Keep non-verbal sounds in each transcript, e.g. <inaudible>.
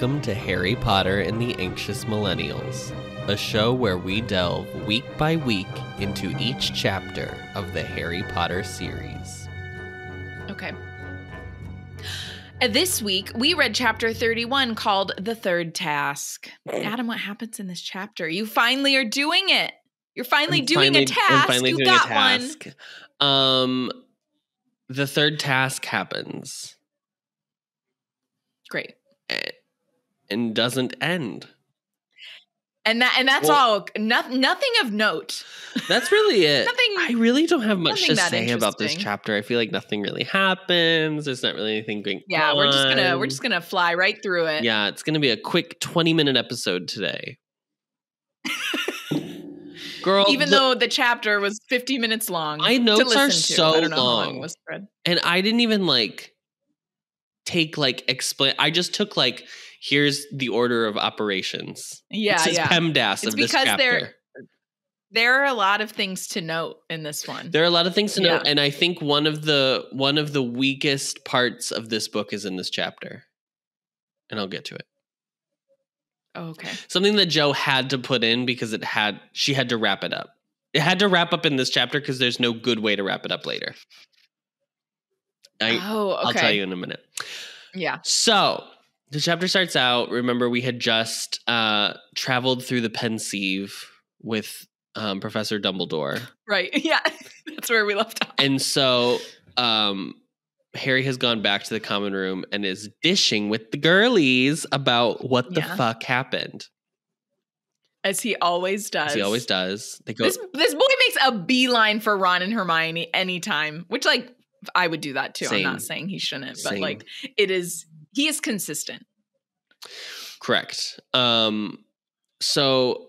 Welcome to Harry Potter and the Anxious Millennials, a show where we delve week by week into each chapter of the Harry Potter series. Okay. This week, we read chapter 31 called The Third Task. Adam, what happens in this chapter? You finally are doing it. You're finally I'm doing finally- a task. You got task. Um, the third task happens one. Great. a- and doesn't end. And that and that's Well- all. No, nothing of note. That's really <laughs> it. Nothing- I really don't have much to say about this chapter. I feel like nothing really happens. There's not really anything going Yeah, we're just gonna we're just gonna fly right through it. Yeah, it's gonna be a quick 20 minute episode today. <laughs> Girl, Even the- though the chapter was 50 minutes long. My notes are to. so I don't know how long long. was and I didn't even like take like explain. I just took like here's the order of operations. Yeah, this is yeah. PEMDAS It's of this because chapter. they're- there are a lot of things to note in this one. There are a lot of things to Yeah. and I think one of the one of the weakest parts of this book is in this chapter, and I'll get to it. Oh, okay. Something that Jo had to put in because it had she had to wrap it up. It had to wrap up in this chapter because there's no good way to wrap it up later. I, oh, okay. I'll tell you in a minute. Yeah. So the chapter starts out. Remember, we had just uh, traveled through the Pensieve with um, Professor Dumbledore, Right. <laughs> Yeah. That's where we left off. and so um, Harry has gone back to the common room and is dishing with the girlies about what the Yeah. fuck happened. As he always does. As he always does. They go. This this boy makes a beeline for Ron and Hermione anytime, which like I would do that too. I'm not saying he shouldn't, but Same. like it is he is consistent. Correct. Um, so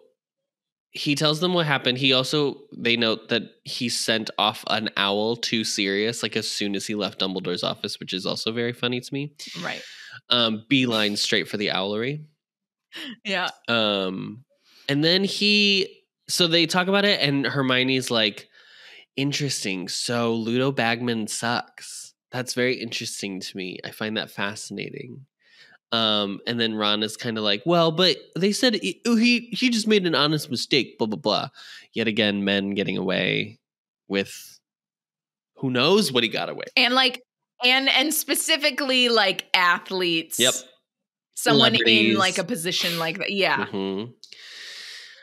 he tells them what happened. He also they note that he sent off an owl to Sirius like as soon as he left Dumbledore's office, which is also very funny to me. Right. Um, beeline straight for the owlery. Yeah. Um, and then he so they talk about it, and Hermione's like, interesting. So Ludo Bagman sucks. That's very interesting to me. I find that fascinating. Um, and then Ron is kind of like, well, but they said he, he he just made an honest mistake. Blah blah blah. Yet again, men getting away with who knows what he got away. And like and and specifically like athletes. Yep. Someone in like a position like that. Yeah. Mhm.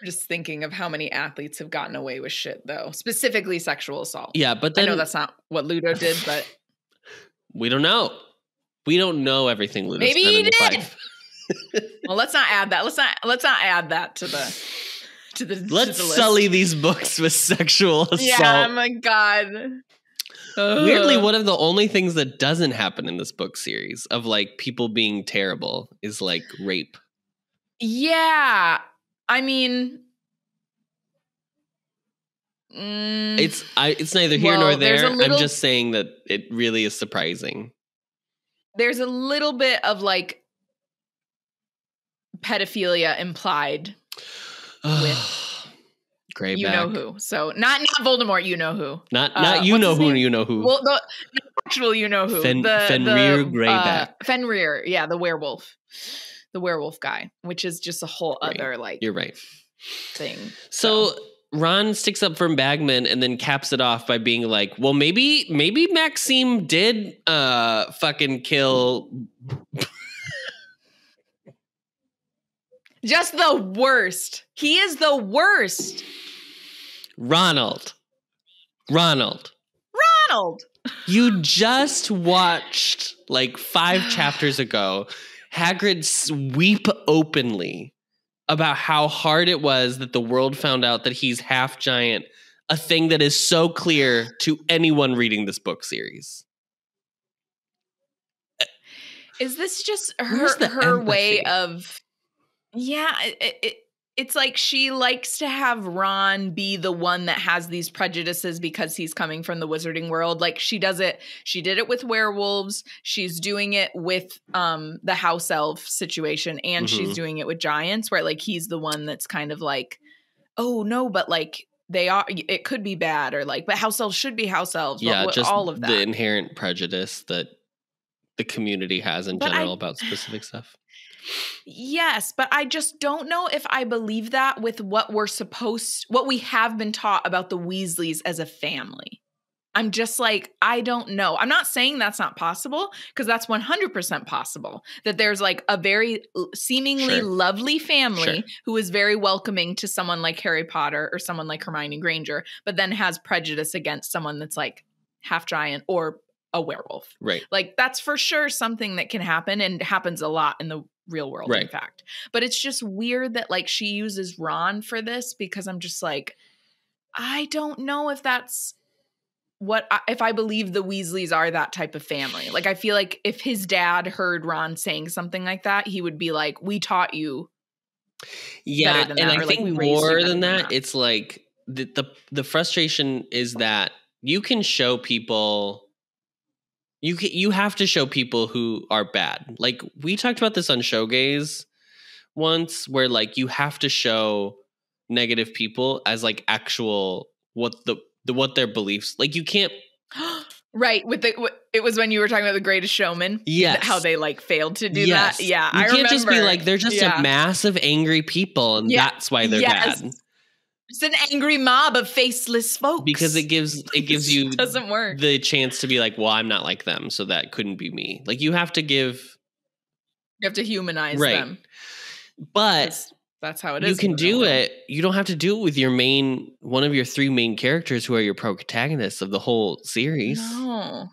Just thinking of how many athletes have gotten away with shit though. Specifically sexual assault. Yeah, but I know that's not what Ludo did, but we don't know. We don't know everything. Ludo's Maybe he did. <laughs> well let's not add that. Let's not let's not add that to the to the Let's the list. sully these books with sexual <laughs> assault. Yeah, oh my god. Weirdly, one of the only things that doesn't happen in this book series of like people being terrible is like rape. Yeah. I mean mm, It's I it's neither here Well, nor there. little- I'm just saying that it really is surprising. there's a little bit of like pedophilia implied. <sighs> Greyback. You know who. So not not Voldemort, you know who. Not Uh, not you know who name? you know who. Well, the, actual you know who. Fen- the, Fenrir the, Greyback. Uh, Fenrir, yeah, the werewolf. The werewolf guy, which is just a whole Right. other like You're right. thing. So Ron sticks up for Bagman and then caps it off by being like, "Well, maybe maybe Maxime did uh fucking kill <laughs> Just the worst. He is the worst. Ronald. Ronald. Ronald. <laughs> You just watched like 5 <sighs> chapters ago Hagrid weep openly about how hard it was that the world found out that he's half giant, a thing that is so clear to anyone reading this book series. Is this just her Where's the her way of Yeah, it, it, it's like she likes to have Ron be the one that has these prejudices because he's coming from the wizarding world. Like she does it she did it with werewolves, she's doing it with um the house elf situation and Mhm. she's doing it with giants where like he's the one that's kind of like oh no, but like they are it could be bad or like but house elves should be house elves yeah, just all of that. the inherent prejudice that the community has in But I- general about specific stuff. Yes, but I just don't know if I believe that with what we're supposed what we have been taught about the Weasleys as a family. I'm just like, I don't know. I'm not saying that's not possible because that's 100% possible. That there's like a very uh, seemingly Sure. lovely family Sure. who is very welcoming to someone like Harry Potter or someone like Hermione Granger, but then has prejudice against someone that's like half giant or a werewolf. Right. Like that's for sure something that can happen and happens a lot in the real world, in fact. But it's just weird that like she uses Ron for this because I'm just like, I don't know if that's what I, if I believe the Weasleys are that type of family. Like I feel like if his dad heard Ron saying something like that, he would be like, "We taught you." Yeah, than and that, I or, think you more than than that, that. it's like the, the the frustration is that you can show people you you have to show people who are bad. Like we talked about this on Showgaze once, where like you have to show negative people as like actual what the, the what their beliefs. Like you can't. <gasps> right with the it was when you were talking about the Greatest Showman. Yes. how they like failed to do Yes. that. Yeah, you I can't remember. just be like they're just Yeah. a of angry people, and Yeah. that's why they're Yes. bad. It's an angry mob of faceless folks. Because it gives <laughs> it gives you doesn't work. the chance to be like, well, I'm not like them, so that couldn't be me. Like you have to give, you have to humanize Right. them. But That's how it is. you can do it. You don't have to do it with your main one of your three main characters who are your protagonists of the whole series. No.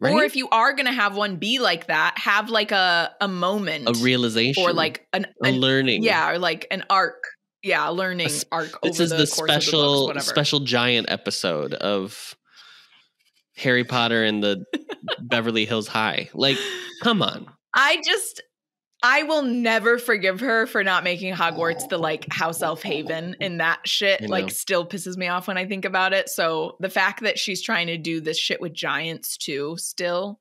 Right? Or if you are gonna have one be like that, have like a a moment a realization or like an, a an learning. yeah, or like an arc. Yeah, learning s- arc This over is the, the, of the special books, special giant episode of Harry Potter and the Beverly Hills High. Like, come on. I just I will never forgive her for not making Hogwarts the like house elf haven and that shit know. like still pisses me off when I think about it. So the fact that she's trying to do this shit with giants too still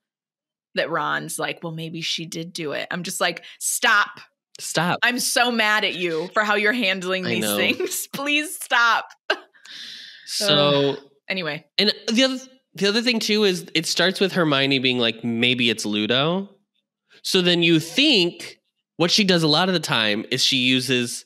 that Ron's like, well maybe she did do it. I'm just like, stop. Stop. I'm so mad at you for how you're handling I these know. things. <laughs> Please stop. So Anyway, And the other the other thing too is it starts with Hermione being like, maybe it's Ludo. So then you think what she does a lot of the time is she uses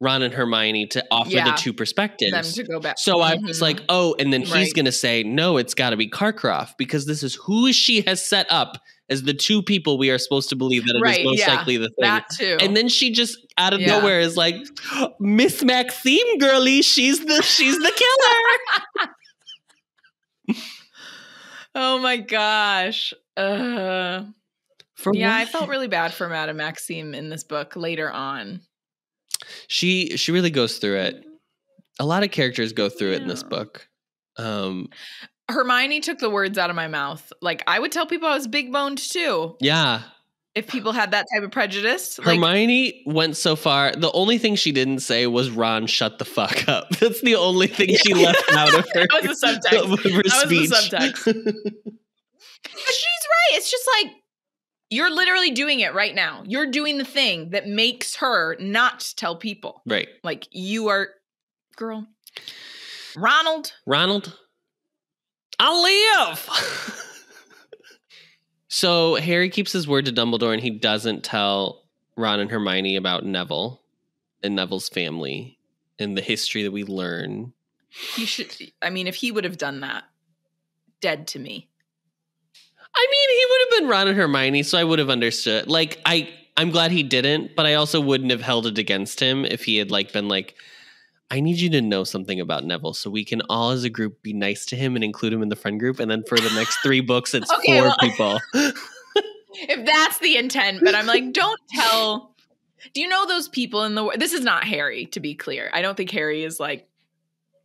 Ron and Hermione to offer Yeah. the two them perspectives. to go back. So I was Mhm. like, oh, and then he's Right. gonna say, no, it's gotta be Karkaroff, because this is who she has set up as the two people we are supposed to believe that it is Right, most yeah. likely the thing. that too. And then she just out of Yeah. nowhere is like, Miss Maxime, girly, she's the she's the killer. <laughs> oh my gosh. Uh For yeah, I felt really bad for Madame Maxime in this book later on. she she really goes through it. A lot of characters go through it in this book. Um, Hermione took the words out of my mouth. Like I would tell people I was big boned too yeah, if people had that type of prejudice. Like Hermione went so far. The only thing she didn't say was "Ron, shut the fuck up." <laughs> That's the only thing she left out of <laughs> her. That was the subtext. of her That was the speech. subtext. She's right. It's just like you're literally doing it right now. You're doing the thing that makes her not tell people. right, Like you are, girl. Ronald, Ronald. I'll live. so Harry keeps his word to Dumbledore, and he doesn't tell Ron and Hermione about Neville and Neville's family and the history that we learn. he should. I mean, if he would have done that, dead to me. I mean, he would have been Ron and Hermione, so I would have understood. Like, I, I'm glad he didn't, but I also wouldn't have held it against him if he had like been like, I need you to know something about Neville, so we can all as a group be nice to him and include him in the friend group, and then for the next three books, it's Okay, four well- <laughs> people. If that's the intent, but I'm like, don't tell. <laughs> Do you know those people in the world? This is not Harry, to be clear. I don't think Harry is like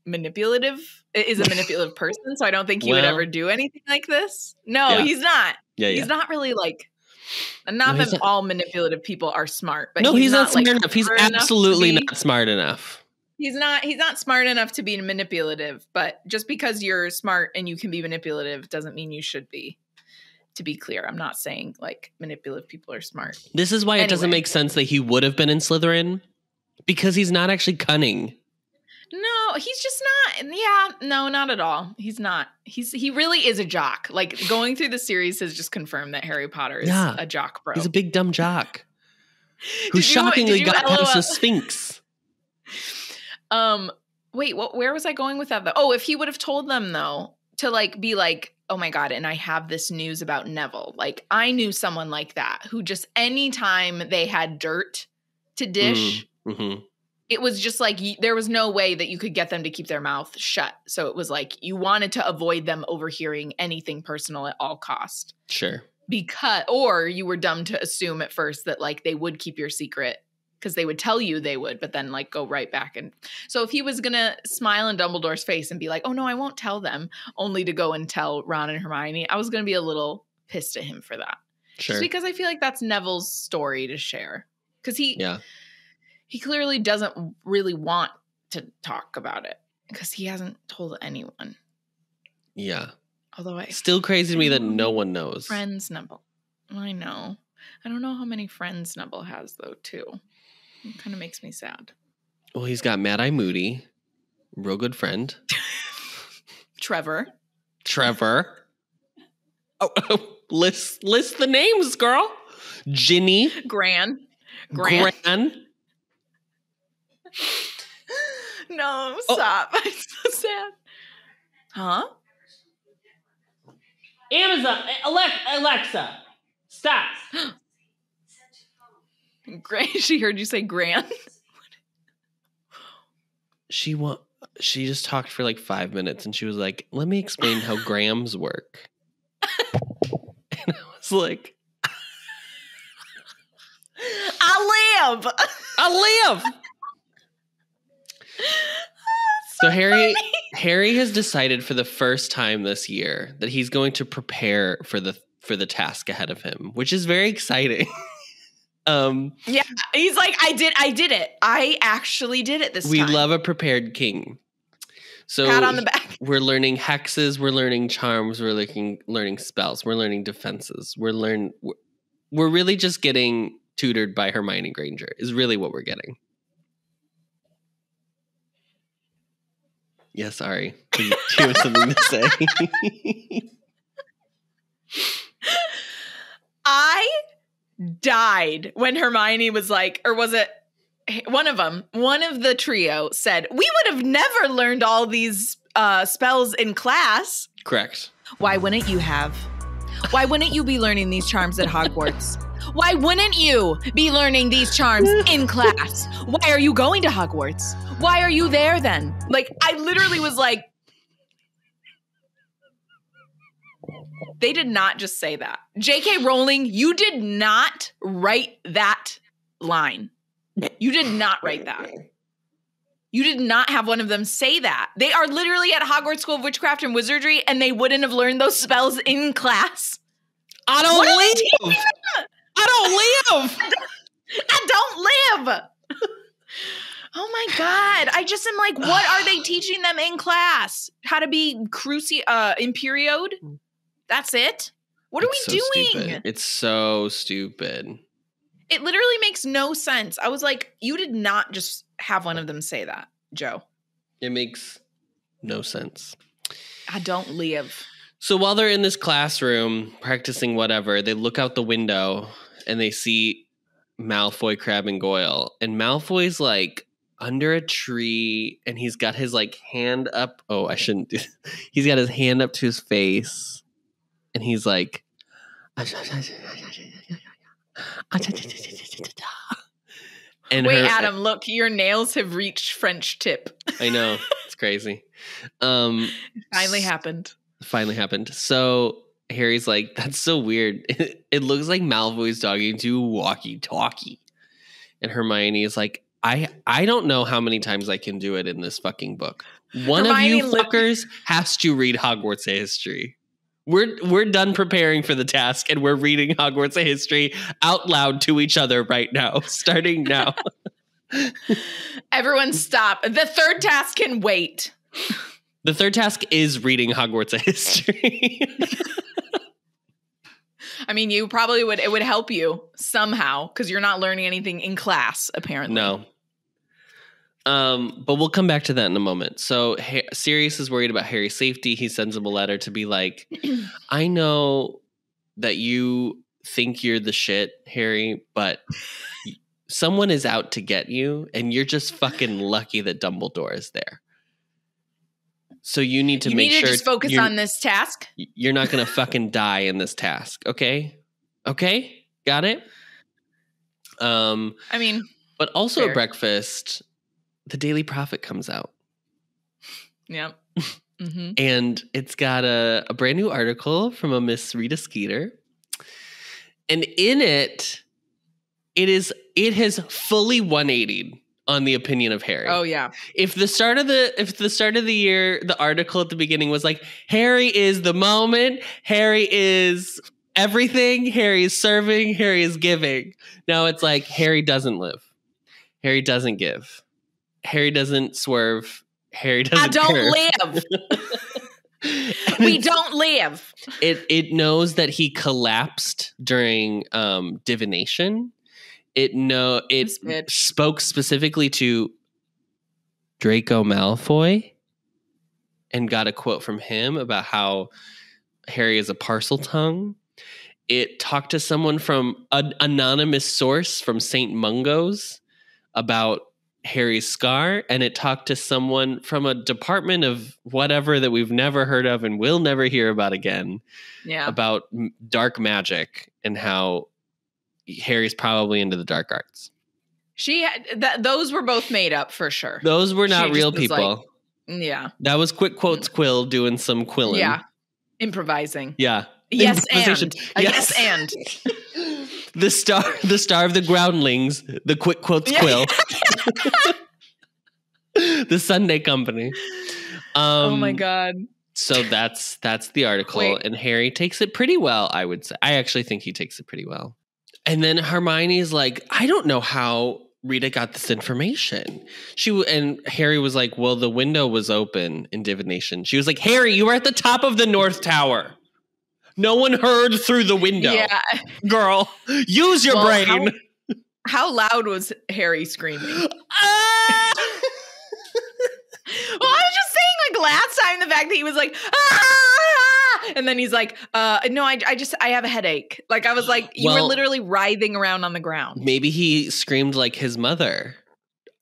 manipulative. Is a manipulative <laughs> person, so I don't think he would ever do anything like this. No, Yeah. he's not. yeah, yeah. He's not really like. Not No, that not- all manipulative people are smart, but no, he's, not, smart like, enough. He's clever enough absolutely not smart enough. He's not. He's not smart enough to be manipulative. But just because you're smart and you can be manipulative doesn't mean you should be. To be clear, I'm not saying like manipulative people are smart. This is why it doesn't make sense that he would have been in Slytherin because he's not actually cunning. No, he's just not. Yeah, no, not at all. He's not. He's he really is a jock. Like going through the series has just confirmed that Harry Potter is Yeah. a jock bro. He's a big dumb jock <laughs> who shockingly you got past LOL? the uh, Sphinx. Um, wait, what? Where was I going with that? Though? Oh, if he would have told them though to like be like, oh my god, and I have this news about Neville. Like I knew someone like that who just anytime they had dirt to dish, hmm it was just like there was no way that you could get them to keep their mouth shut. So it was like you wanted to avoid them overhearing anything personal at all cost. Sure. Because or you were dumb to assume at first that like they would keep your secret because they would tell you they would, but then like go right back and so if he was gonna smile in Dumbledore's face and be like, "Oh no, I won't tell them," only to go and tell Ron and Hermione, I was gonna be a little pissed at him for that. Sure. Just because I feel like that's Neville's story to share. Because he Yeah. he clearly doesn't really want to talk about it because he hasn't told anyone. Yeah. Although I Still crazy to me that no mm-hmm. one knows. friends Neville, I know. I don't know how many friends Neville has though. Too, it kind of makes me sad. Well, he's got Mad Eye Moody, real good friend. <laughs> Trevor, Trevor. <laughs> Oh, oh, <laughs> list list the names, girl. Ginny, Gran, Gran. Gran. no, Oh. stop! I'm so sad. Huh? Amazon, Alexa, stop. <gasps> <gasps> Gran. <laughs> She heard you say Gran. She want. She just talked for like five minutes, and she was like, "Let me explain how grams work." <laughs> and I was like, I live. "I live." So Harry Harry has decided for the first time this year that he's going to prepare for the for the task ahead of him, which is very exciting. <laughs> um yeah, He's like, I did, I did it. I actually did it this we time. love a prepared king. So pat on the back. <laughs> we're learning hexes, we're learning charms, we're learning learning spells, we're learning defenses. We're learn we're- we're really just getting tutored by Hermione Granger. Is really what we're getting. Yeah, sorry. Do you do you have something to say? <laughs> <laughs> I died when Hermione was like, or was it one of them? One of the trio said, "We would have never learned all these uh, spells in class." Correct. Why wouldn't you have? Why wouldn't you be learning these charms at Hogwarts? Why wouldn't you be learning these charms in class? Why are you going to Hogwarts? Why are you there then? Like, I literally was like, they did not just say that. J.K. Rowling, you did not write that line. You did not write that. You did not have one of them say that. They are literally at Hogwarts School of Witchcraft and Wizardry, and they wouldn't have learned those spells in class. I don't What live. I don't live. <laughs> I don't live. oh my god! I just am like, what are they <sighs> teaching them in class? How to be cruci uh imperioed? That's it. What are It's we so doing? Stupid. It's so stupid. It literally makes no sense. I was like, you did not just have one of them say that, Jo. It makes no sense. I don't live. So while they're in this classroom practicing whatever, they look out the window and they see Malfoy, Crabbe, and Goyle. And Malfoy's like under a tree and he's got his like hand up. Oh, I shouldn't do <laughs> He's got his hand up to his face and he's like and Wait, her- Adam, look, your nails have reached French tip. I know. It's crazy. Um Finally happened. finally happened. So Harry's like, that's so weird. <laughs> It, looks like Malfoy's talking to walkie talkie. And Hermione is like, I I don't know how many times I can do it in this fucking book. One Hermione of you fuckers has to read Hogwarts history. We're we're done preparing for the task and we're reading Hogwarts history out loud to each other right now, <laughs> starting now. <laughs> Everyone stop. The third task can wait. the third task is reading Hogwarts history. <laughs> I mean, you probably would, it would help you somehow because you're not learning anything in class, apparently. No. Um, but we'll come back to that in a moment. So ha- Sirius is worried about Harry's safety. He sends him a letter to be like, <clears throat> I know that you think you're the shit, Harry, but someone is out to get you, and you're just fucking lucky that Dumbledore is there. So you need to you make need to sure just focus on this task. you're not gonna fucking die in this task, okay? Okay, got it. Um, I mean, but also Fair. at breakfast, the Daily Prophet comes out. yeah. <laughs> hmm and it's got a, a brand new article from a Miss Rita Skeeter. And in it, it is it has fully 180 on the opinion of Harry. Oh yeah. If the start of the if the start of the year, the article at the beginning was like, Harry is the moment, Harry is everything, Harry is serving, Harry is giving. Now it's like Harry doesn't live. Harry doesn't give. Harry doesn't swerve. Harry doesn't I don't care. live. <laughs> We don't live. It it knows that he collapsed during um, divination. It know it spoke specifically to Draco Malfoy, and got a quote from him about how Harry is a Parseltongue. It talked to someone from an anonymous source from Saint Mungo's about Harry's scar, and it talked to someone from a department of whatever that we've never heard of and will never hear about again Yeah. about dark magic and how Harry's probably into the dark arts. She had that those were both made up for sure. Those were not She real people. like- Yeah. that was quick quotes mm. Quill doing some quilling. Yeah. Improvising. Yeah. Yes and. Uh, a yes. and. <laughs> the star <laughs> the star of the groundlings, the quick quotes. Quill. <laughs> <laughs> the Sunday company. Um oh my god. So that's that's the article, Wait. and Harry takes it pretty well. I would say. I actually think he takes it pretty well. And then Hermione is like, I don't know how Rita got this information. She and Harry was like, Well, the window was open in divination. She was like, Harry, you were at the top of the North Tower. No one heard through the window. Yeah. Girl, use your Well, brain. How loud was Harry screaming? <laughs> Ah! Well, I was just saying, like last time, the fact that he was like, ah, and then he's like, uh, no, I, I just, I have a headache. Like I was like, you Well- were literally writhing around on the ground. Maybe he screamed like his mother.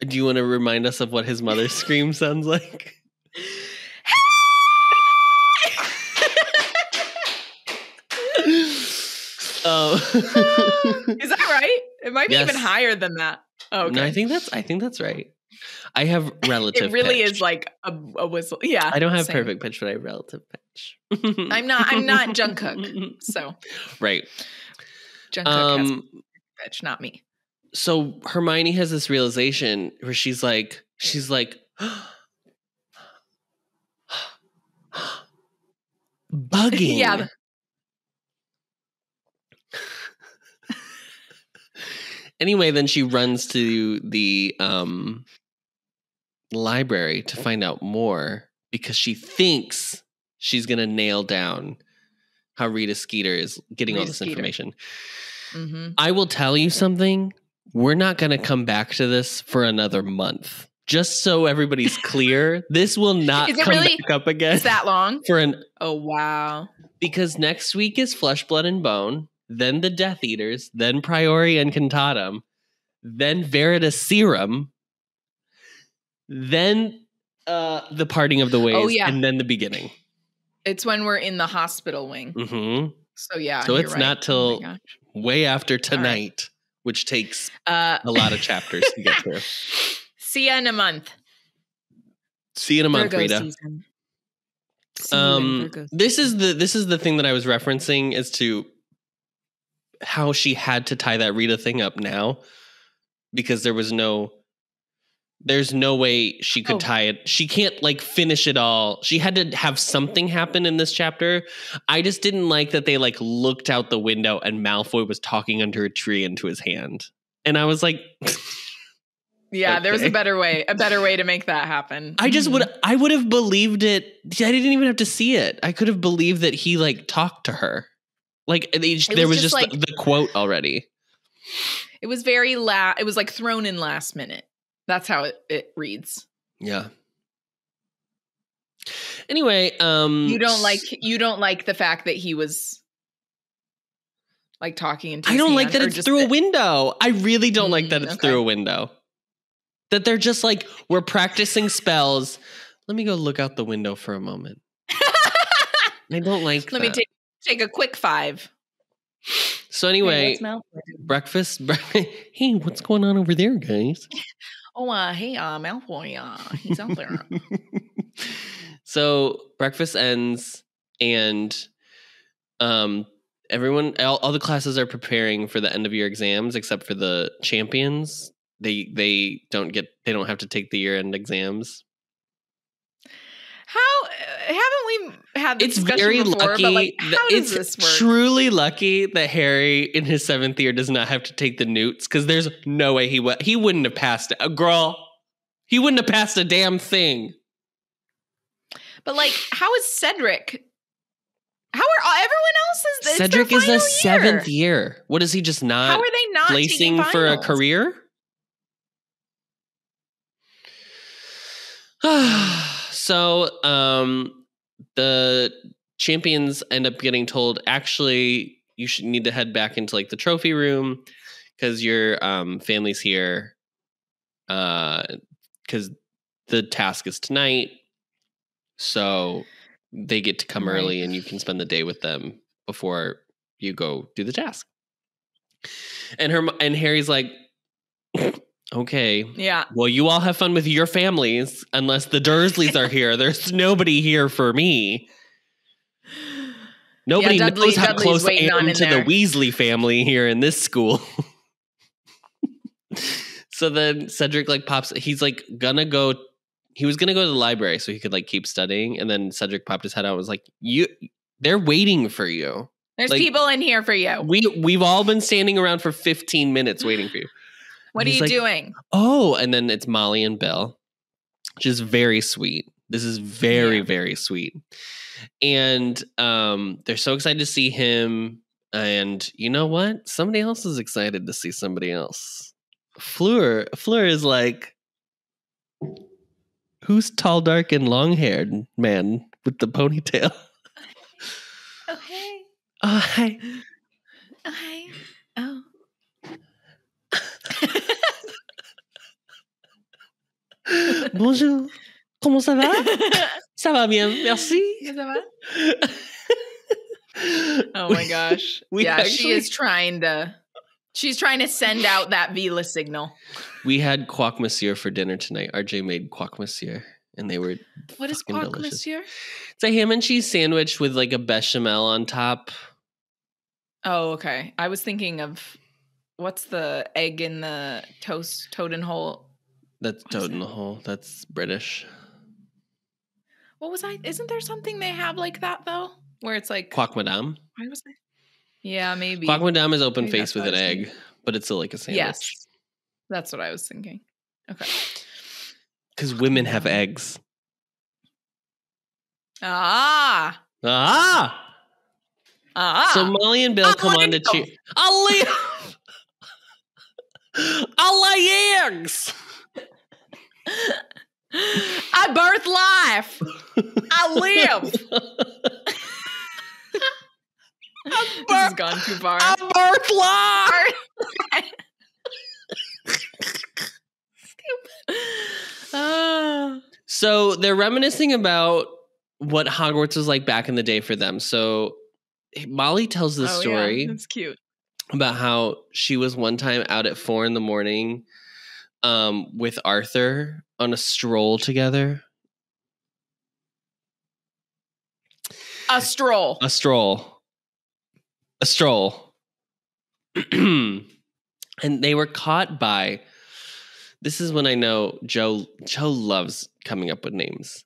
Do you want to remind us of what his mother's <laughs> scream sounds like? Oh, <laughs> Is that right? It might be Yes. even higher than that. Oh, okay. no, I think that's I think that's right. I have <laughs> relative. it really pitch. is like a, a whistle. Yeah. I don't have same. perfect pitch, but I have relative pitch. I'm not. I'm not Jungkook. <laughs> So right. Jungkook has Um. bitch, not me. So Hermione has this realization where she's like, she's like, <gasps> <gasps> <gasps> bugging. Yeah. Anyway, then she runs to the um, library to find out more because she thinks she's going to nail down how Rita Skeeter is getting all this Skeeter. information. hmm I will tell you something. We're not going to come back to this for another month. Just so everybody's clear, this will <laughs> not come really- back up again Is that long? <laughs> for an Oh wow. because next week is Flesh, Blood, and Bone, then the Death Eaters, then Priori Incantatem, then Veritaserum, then uh, the Parting of the Ways, Oh, yeah. and then the beginning. It's when we're in the hospital wing. hmm So yeah. So it's right. not till- Oh. Way after tonight, which takes Uh, a lot of chapters to get through. <laughs> see ya in a month. See you in a month, Virgo Rita. season. See you in um this is the this is the thing that i was referencing as to how she had to tie that rita thing up now because there was no there's no way she could Oh. tie it she can't like finish it all she had to have something happen in this chapter i just didn't like that they like looked out the window and malfoy was talking under a tree into his hand and i was like <laughs> Yeah, there was a better way, a better way to make that happen. I just would Mhm. I would have believed it. I didn't even have to see it. I could have believed that he like talked to her. Like they, there was was just just, like- the, the quote already. It was very la. It was like thrown in last minute. That's how it, it reads. Yeah. Anyway, um You don't like you don't like the fact that he was like talking into I don't like that it's through a window. I really don't like that Mm, it's okay. through a window. That they're just like we're practicing spells. Let me go look out the window for a moment. I don't like <laughs> Let me take take a quick five. So anyway, what's breakfast. <laughs> bre- hey, what's going on over there, guys? <laughs> Oh, uh, hey, uh, Malfoy, uh, he's out there. <laughs> so breakfast ends, and um, everyone, all, all the classes are preparing for the end of year exams, except for the champions. They they don't get they don't have to take the year end exams. How haven't we had this It's discussion very before? lucky. But like, that- how does it's this work? truly lucky that Harry in his seventh year does not have to take the newts because there's no way he would he wouldn't have passed. A girl, he wouldn't have passed a damn thing. But like, how is Cedric? How are all- everyone else? Is Cedric is final a seventh year. What is he just not? How are they not placing for a career? <sighs> <sighs> so um the champions end up getting told actually you should need to head back into like the trophy room because your um family's here uh because the task is tonight so they get to come Right. early and you can spend the day with them before you go do the task and her and harry's like okay Yeah, well, you all have fun with your families, unless the Dursleys are here. There's <laughs> nobody here for me. Nobody Dudley- knows how Dudley's close I am to the. Weasley family here in this school. <laughs> so then Cedric like pops. He's like gonna go. He was gonna go to the library so he could like keep studying, and then Cedric popped his head out. and Was like, "You, they're waiting for you. there's Like- people in here for you. We we've all been standing around for 15 minutes waiting for you." What are you like- doing? Oh, and then it's Molly and Bill, which is very sweet. This is very, Yeah. very sweet. And um, they're so excited to see him. And you know what? Somebody else is excited to see somebody else. Fleur, Fleur is like, who's tall, dark, and long haired man with the ponytail? <laughs> Oh hey, <laughs> Oh, hi. oh hey, oh. <laughs> Bonjour. Comment ça va? <laughs> Ça va bien, merci. Ça va <laughs> oh my gosh! We yeah, she is trying to. She's trying to send out that Veela signal. We had croque monsieur for dinner tonight. RJ made croque monsieur, and they were What is croque delicious. monsieur? It's a ham and cheese sandwich with like a bechamel on top. Oh, okay. I was thinking of what's the egg in the toast toad and hole. That's toad in the hole. That's British. What was I? Isn't there something they have like that though, where it's like Croque madame. why was I? Yeah, maybe. Croque madame is open Maybe face with an egg, thinking. but it's still like a sandwich. Yes, that's what I was thinking. Okay. Because women have eggs. Ah, Ah! ah. So Molly and Bill I'll come on to cheer. I'll! I'll lay eggs! I birth life. I live. this has gone too far. I birth life! <laughs> So they're reminiscing about what Hogwarts was like back in the day for them. So Molly tells this Oh, yeah, story That's cute. about how she was one time out at four in the morning um, with Arthur on a stroll together. A stroll. A stroll. A stroll. <clears throat> and they were caught by this is when I know Jo Jo loves coming up with names.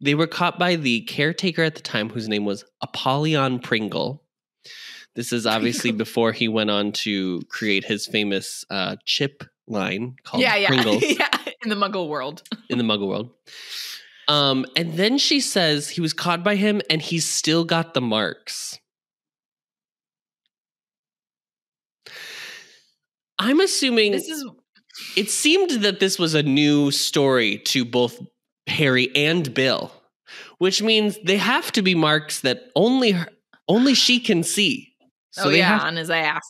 They were caught by the caretaker at the time whose name was Apollyon Pringle. This is obviously <laughs> before he went on to create his famous uh, chip line called yeah, yeah, <laughs> Pringles yeah. In the Muggle world. in the Muggle world. Um, and then she says he was caught by him and he's still got the marks. I'm assuming This is it seemed that this was a new story to both Harry and Bill, which means they have to be marks that only her, only she can see. So oh yeah, have, on his ass.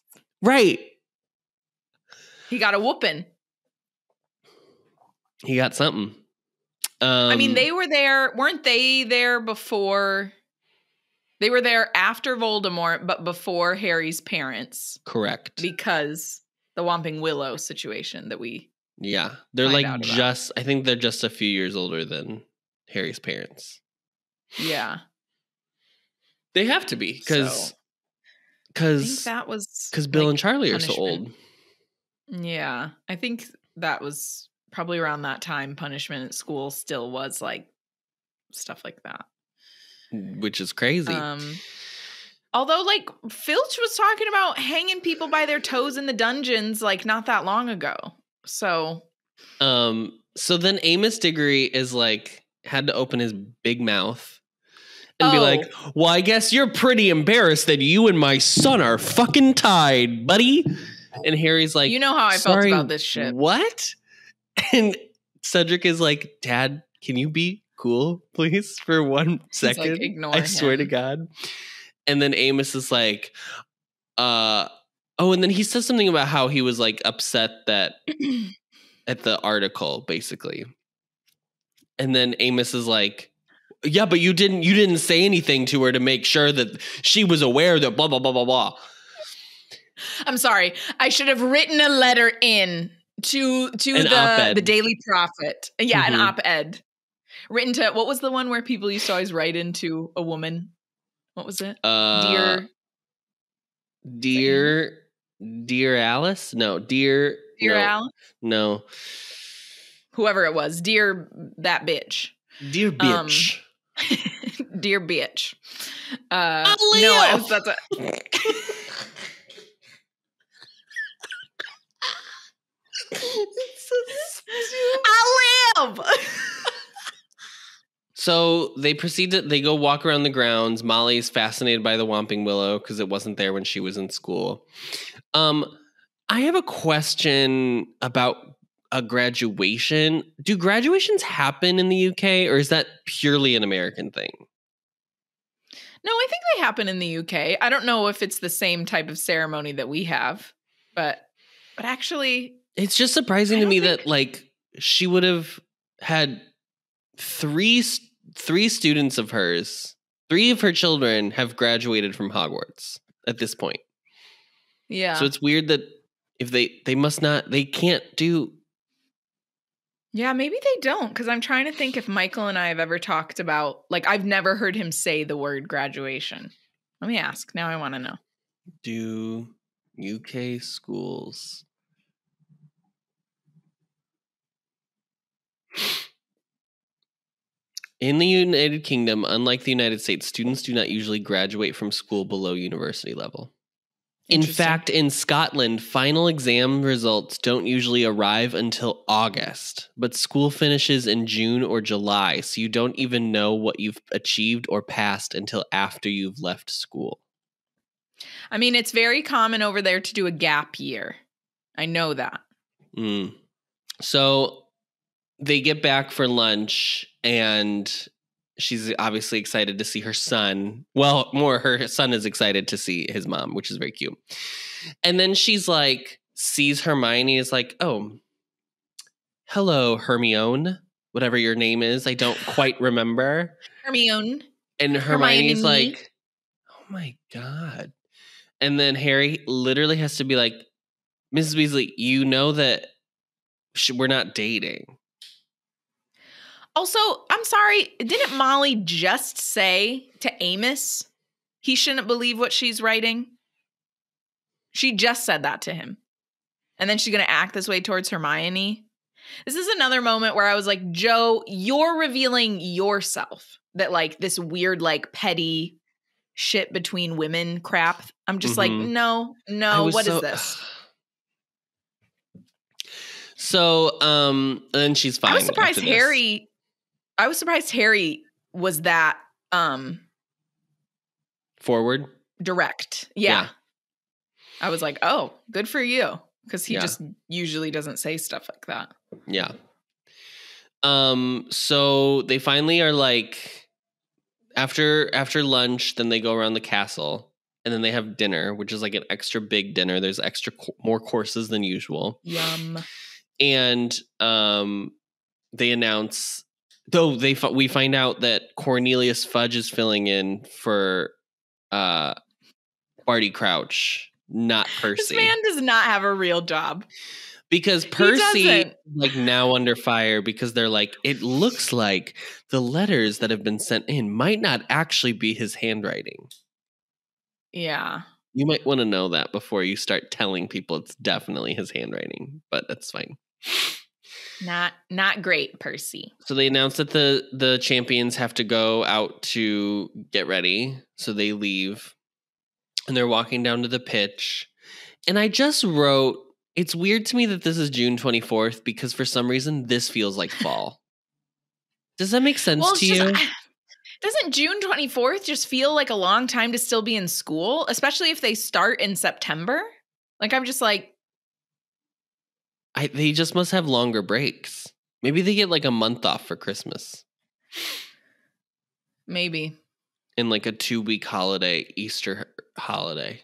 right. He got a whooping. He got something. Um, I mean, they were there, weren't they there before? They were there after Voldemort, but before Harry's parents. correct. Because the Whomping Willow situation that we. Yeah, they're like just. I think they're just a few years older than Harry's parents. Yeah. They have to be because So, because that was. because Bill like, and Charlie are so old. Yeah. I think that was probably around that time punishment at school still was like stuff like that. which is crazy. Um although like Filch was talking about hanging people by their toes in the dungeons like not that long ago. So Um, so then Amos Diggory is like had to open his big mouth and be Oh. like, "Well, I guess you're pretty embarrassed that you and my son are fucking tied, buddy." And Harry's like, you know how I felt about this shit. What? <laughs> And Cedric is like, "Dad, can you be cool, please, for one <laughs> like, second? "Ignore I swear to. God." And then Amos is like, "Uh." Oh, and then he says something about how he was like upset that <clears throat> at the article basically and then amos is like yeah but you didn't you didn't say anything to her to make sure that she was aware that blah blah blah blah blah I'm sorry. I should have written a letter in to to An the the Daily Prophet. Yeah, Mhm. an op-ed. Written to what was the one where people used to always write into a woman? What was it? uh Dear dear dear alice no dear Dear no, Al, no whoever it was. Dear that bitch. dear Um, bitch <laughs> Dear bitch. Uh Oh, no, Leo! that's a, I live. <laughs> So they proceed to they go walk around the grounds. Molly's fascinated by the Whomping Willow because it wasn't there when she was in school. Um, I have a question about a graduation. Do graduations happen in the UK or is that purely an American thing? No, I think they happen in the UK. I don't know if it's the same type of ceremony that we have, but but actually, It's just surprising to me think- that like she would have had three three students of hers, three of her children have graduated from Hogwarts at this point. yeah. So it's weird that if they they must not they can't do yeah, maybe they don't cuz I'm trying to think if Michael and I have ever talked about like I've never heard him say the word graduation. Let me ask. Now I want to know. do UK schools. In the United Kingdom, unlike the United States, students do not usually graduate from school below university level. In fact, in Scotland, final exam results don't usually arrive until August, but school finishes in June or July, so you don't even know what you've achieved or passed until after you've left school. I mean, it's very common over there to do a gap year. I know that. Mm. So they get back for lunch, and she's obviously excited to see her son. Well, more her son is excited to see his mom, which is very cute. And then she's like, sees Hermione is like, oh, hello, Hermione, whatever your name is. I don't quite remember. Hermione. And Hermione's Hermione. like, oh my God. And then Harry literally has to be like, Mrs. Weasley, you know that we're not dating. Also, I'm sorry, didn't Molly just say to Amos he shouldn't believe what she's writing? She just said that to him. And then she's going to act this way towards Hermione. This is another moment where I was like, Jo, you're revealing yourself that, like, this weird, like, petty shit between women crap. I'm just like, Mhm. no, no, what is so- <sighs> this? So, um, and then she's fine. I was surprised. Harry, I was surprised Harry was that, um, forward. direct. Yeah. Yeah. I was like, oh, good for you. because he Yeah. just usually doesn't say stuff like that. Yeah. Um so they finally are like after after lunch then they go around the castle and then they have dinner which is like an extra big dinner there's extra co- more courses than usual Yum. and um they announce though they we find out that Cornelius Fudge is filling in for uh Barty Crouch not Percy. This man does not have a real job. because Percy like now under fire because they're like it looks like the letters that have been sent in might not actually be his handwriting. Yeah. You might want to know that before you start telling people it's definitely his handwriting, but that's fine. Not not great, Percy. So they announced that the the champions have to go out to get ready. So they leave and they're walking down to the pitch. And I just wrote it's weird to me that this is June 24th because for some reason this feels like <laughs> fall. Does that make sense Well, to it's you? just, doesn't June 24th just feel like a long time to still be in school, especially if they start in September? Like I'm just like, I, they just must have longer breaks. Maybe they get like a month off for Christmas maybe. and like a two week holiday, Easter holiday.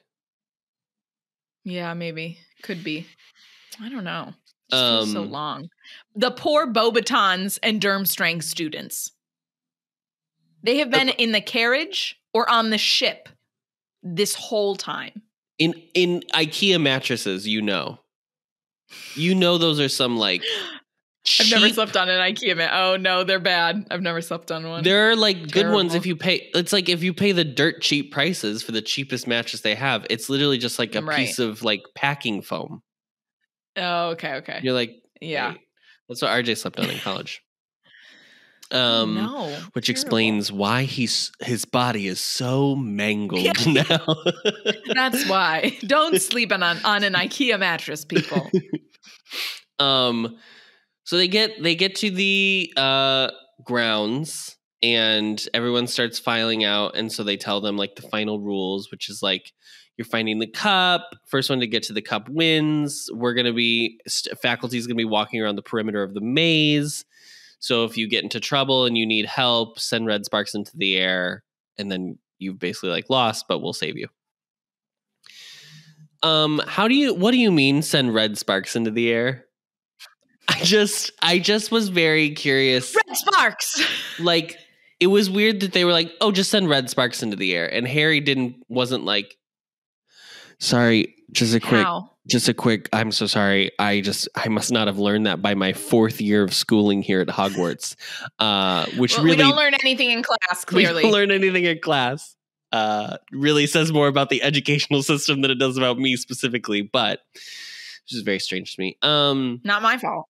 Yeah, maybe. Could be. I don't know. Feels so Um, long. The poor Beauxbatons and Durmstrang students. They have been in the carriage or on the ship this whole time. In in IKEA mattresses, you know. You know those are some like I've never slept on an IKEA mat. Oh no, they're bad. I've never slept on one. There are like good ones if you pay. It's like if you pay the dirt cheap prices for the cheapest mattress they have. It's literally just like a Right. piece of like packing foam. oh, okay, okay. You're like, yeah. "Hey." that's what RJ slept on in college. Um, no. which terrible. explains why he's his body is so mangled now. <laughs> That's why. Don't <laughs> sleep on, on an IKEA mattress, people. um, so they get they get to the uh grounds and everyone starts filing out, and so they tell them like the final rules, which is like you're finding the cup. First one to get to the cup wins. We're gonna be st- is gonna be walking around the perimeter of the maze. So if you get into trouble and you need help, send red sparks into the air, and then you've basically like lost, but we'll save you. Um, how do you what do you mean send red sparks into the air? I just I just was very curious. Red sparks. Like it was weird that they were like, "Oh, just send red sparks into the air." And Harry didn't wasn't like Sorry, just a quick How? Just a quick i'm so sorry i just i must not have learned that by my fourth year of schooling here at hogwarts uh which Well, really we don't learn anything in class. <laughs> we Clearly, don't learn anything in class uh really says more about the educational <laughs> system than it does about me specifically but which is very strange to me um not my fault.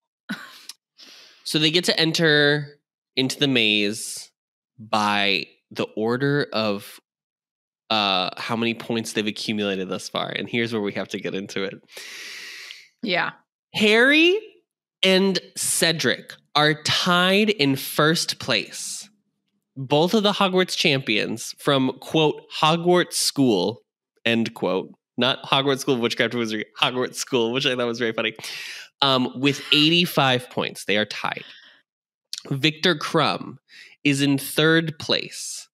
so they get to enter into the maze by the order of uh how many points they've accumulated thus far and here's where we have to get into it Yeah. Harry and Cedric are tied in first place. Both of the Hogwarts champions from quote Hogwarts School, end quote. Not Hogwarts School of Witchcraft and Wizardry, Hogwarts School, which I thought was very funny. Um, with 85 points. They are tied. Viktor Krum is in third place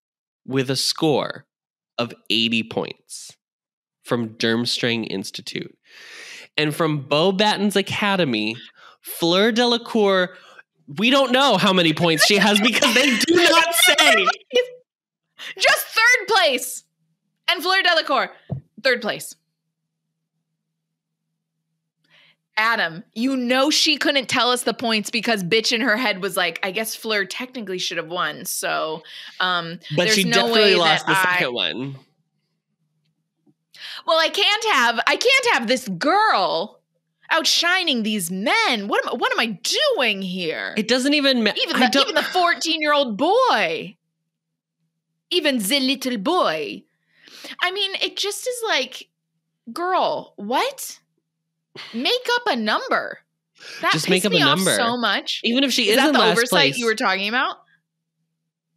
with a score of 80 points from Durmstrang Institute. And from Beauxbatons Academy, Fleur Delacour, we don't know how many points she has because they do not say. <laughs> Just third place. And Fleur Delacour, third place. Adam, you know she couldn't tell us the points because bitch in her head was like, I guess Fleur technically should have won. So, um, But There's she no definitely way lost the I- second one. well, I can't have, I can't have this girl outshining these men. What am, what am I doing here? It doesn't even matter. even the, even the 14 year old boy even the little boy i mean it just is like girl what make up a number that Just make up a number. so much even if she is is, that the oversight place, you were talking about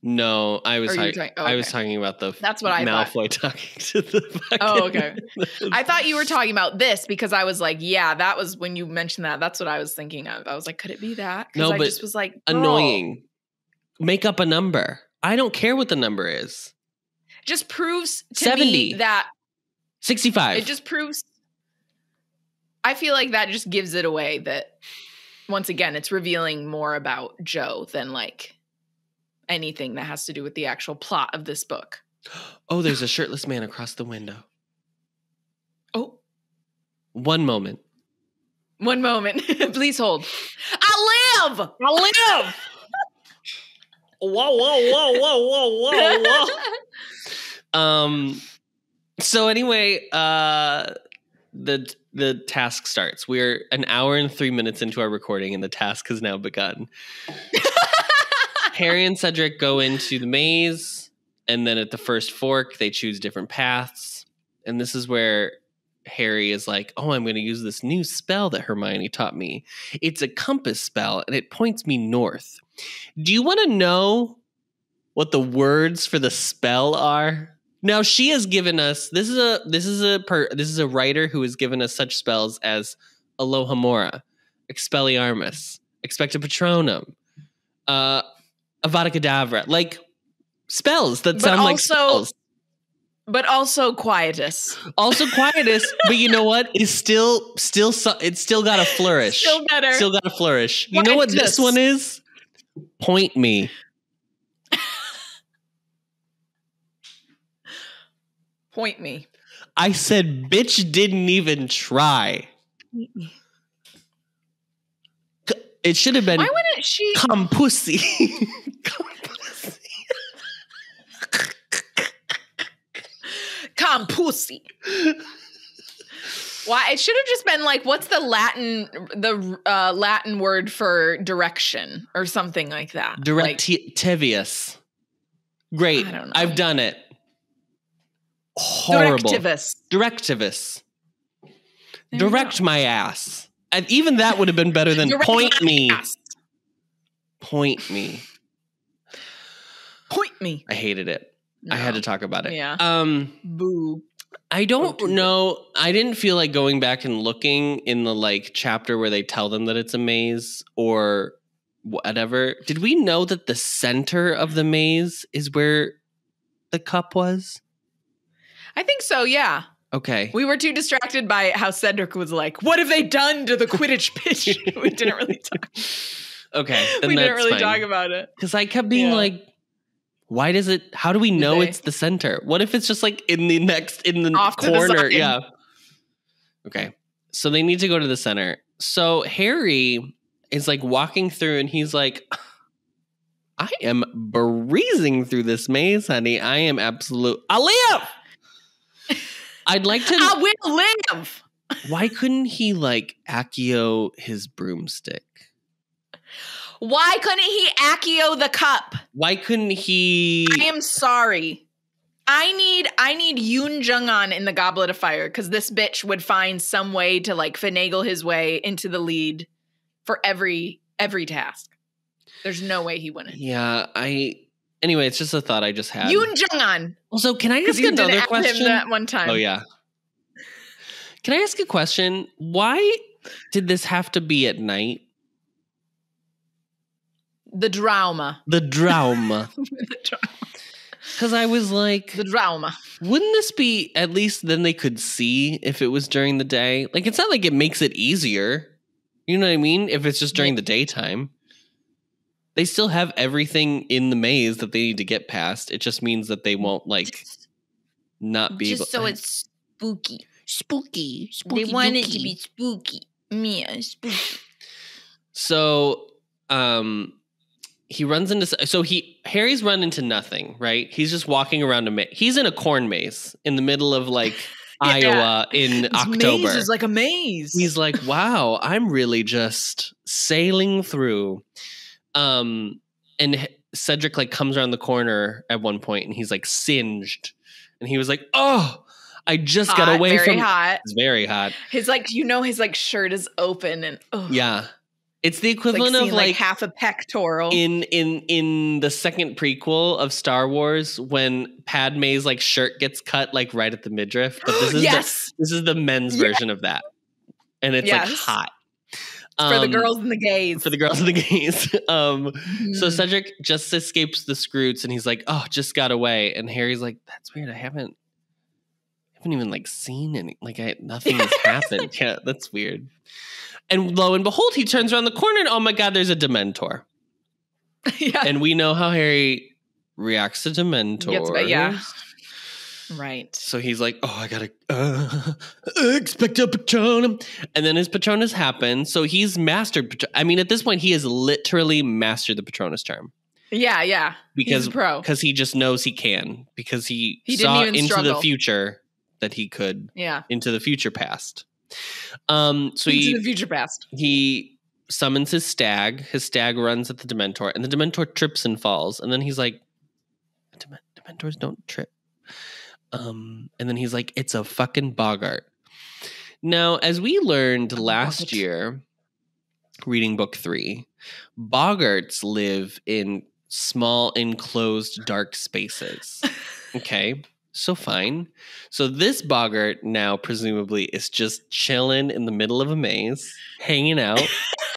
No, I was Or you were talking. talking- oh, I was talking about the That's what I thought. Malfoy talking to the. Fucking, Oh, okay. <laughs> I thought you were talking about this because I was like, yeah, that was when you mentioned that. That's what I was thinking of. I was like, could it be that? No, I but just was like, girl, annoying. Make up a number. I don't care what the number is. Just proves to 70. me that Sixty-five. it just proves. I feel like that just gives it away that once again, it's revealing more about Jo than like anything that has to do with the actual plot of this book. oh, there's a shirtless man across the window. Oh, One moment. one moment. <laughs> Please hold. I live. I live. <laughs> Whoa, whoa, whoa, whoa, whoa, whoa, whoa. <laughs> Um. So anyway, uh, the the task starts. We're an hour and three minutes into our recording, and the task has now begun. Harry and Cedric go into the maze, and then at the first fork, they choose different paths. And this is where Harry is like, Oh, I'm going to use this new spell that Hermione taught me. It's a compass spell, and it points me north. Do you want to know what the words for the spell are? Now she has given us this is a this is a per, this is a writer who has given us such spells as Alohomora, Expelliarmus, Expecto Patronum, uh, Avada Kedavra, like spells that But sound like also- spells. but also quietus. Also quietus, <laughs> but you know what? It's still still it's still got a flourish. Still better. Still got a flourish. You know what this one is? Point me. Point me. I said bitch didn't even try. Point me. It should have been Why wouldn't she? come pussy. <laughs> Cum pussy. Come, pussy. Why? It should have just been like, what's the Latin, the uh, Latin word for direction or something like that. Like, Directivus. Great. I don't know. I've done it. Horrible. directivus. Directivus. There Direct my ass. And even that would have been better than Direct point me. ass. Point me. Point me. I hated it. I had to talk about it. Yeah. Um Boo. I don't know. I didn't feel like going back and looking in the like chapter where they tell them that it's a maze or whatever. Did we know that the center of the maze is where the cup was? I think so, yeah. Okay. We were too distracted by how Cedric was like, what have they done to the Quidditch pitch? <laughs> we didn't really talk. Okay. <laughs> We didn't really fine. talk about it. Because I kept being Yeah. like, why does it? How do we know it's the center? What if it's just like in the next in the Off to the corner? yeah. Okay. So they need to go to the center. So Harry is like walking through, and he's like, "I am breezing through this maze, honey. I am absolute. I live. I'd like to. I will live. why couldn't he like accio his broomstick? Why couldn't he accio the cup? Why couldn't he? I am sorry. I need I need Yoon Jung Un in the Goblet of Fire because this bitch would find some way to like finagle his way into the lead for every every task. There's no way he wouldn't. Yeah, I. Anyway, it's just a thought I just had. Yoon Jung Un also, can I ask you did another him question? that one time. Oh yeah. Can I ask a question? Why did this have to be at night? the drama. The drama. <laughs> the, dra- Because I was like, the drama. wouldn't this be at least then they could see if it was during the day? Like, it's not like it makes it easier. You know what I mean? If it's just during the daytime, they still have everything in the maze that they need to get past. It just means that they won't like not be able. just so it's spooky. spooky. Spooky. they want it to be spooky. Mia, spooky. So, um, he runs into so he Harry's run into nothing, right? He's just walking around a maze. He's in a corn maze in the middle of like <laughs> Yeah. Iowa in This October. maze is like a maze. He's like, "Wow, I'm really just sailing through." Um, and Cedric like comes around the corner at one point, and he's like singed, and he was like, "Oh, I just got away very from." hot. It's very hot. His like you know his like shirt is open and oh Yeah. It's the Like, equivalent seeing, of like, like, half a pectoral. in in in the second prequel of Star Wars when Padme's like shirt gets cut like right at the midriff. But this <gasps> is yes, the, this is the men's Yeah. version of that, and it's like Yes. Hot for the Um, girls and the gays. For the girls and the gays. <laughs> um, So Mhm. Cedric just escapes the Skrewts, and he's like, "Oh, just got away." And Harry's like, "That's weird. I haven't, haven't even like seen any. Like, I nothing has <laughs> happened. Yeah, that's weird." And lo and behold, he turns around the corner, and oh my god, there's a Dementor. <laughs> yeah, And we know how Harry reacts to Dementors. yeah. Right. So he's like, "Oh, I gotta uh, <laughs> a patronum," and then his Patronus happens. So he's mastered. Patro- I mean, at this point, he has literally mastered the Patronus charm. Yeah, yeah. because He's a pro. because he just knows he can because he, He saw into the future that he could Yeah, into the future past. Um, so into he the future past. he summons his stag. His stag runs at the Dementor, and the Dementor trips and falls. And then he's like, "Dementors don't trip." Um, and then he's like, "It's a fucking Boggart." Now, as we learned last Boggart. year, reading book three, Boggarts live in small, enclosed, dark spaces. <laughs> Okay. So fine. So this Boggart now presumably is just chilling in the middle of a maze, hanging out. <laughs>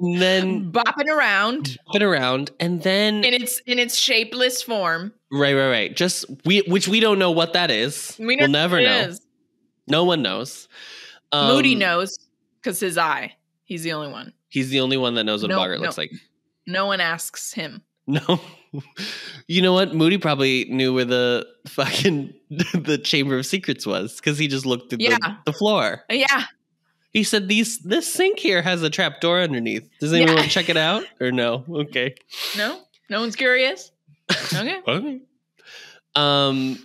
and then Bopping around been around and then in its in its shapeless form. right right right just we which we don't know what that is We will never know is. no one knows Moody Um, knows because his eye. He's the only one. he's the only one that knows what No, a boggart no. looks like No one asks him. <laughs> no you know what moody probably knew where the fucking <laughs> the chamber of secrets was because he just looked at Yeah. the, the floor Yeah, He said these this sink here has a trap door underneath. Does anyone Yeah. want to check it out or no? Okay. no, no one's curious. Okay. <laughs> Okay. Um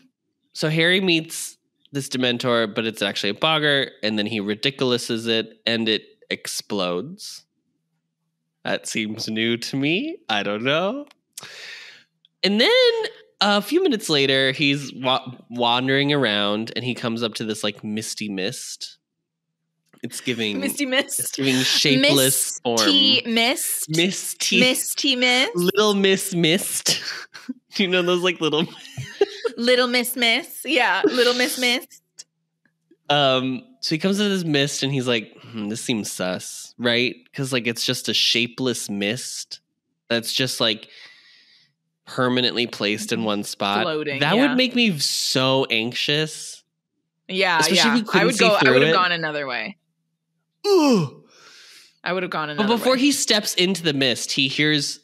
so Harry meets this Dementor, but it's actually a boggart, and then he ridiculouses it and it explodes. That seems new to me. I don't know. And then a few minutes later, he's wa- wandering around and he comes up to this like misty mist. It's giving Misty mist. It's Mist. giving shapeless Misty form. Mist. Misty. Misty Mist. Little Miss Mist. <laughs> Do you know those like little <laughs> Little Miss Miss. Yeah, Little Miss Miss. um so he comes to this mist and he's like, hmm, this seems sus, right? Because like it's just a shapeless mist that's just like permanently placed in one spot. Floating, that yeah. would make me so anxious. Yeah, Especially yeah. I would go. I would have gone another way. I would have gone another. But before way. he steps into the mist, he hears